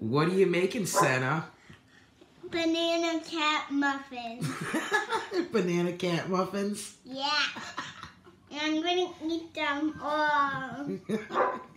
What are you making, Santa? Banana cat muffins. Banana cat muffins? yeah. And I'm gonna eat them all.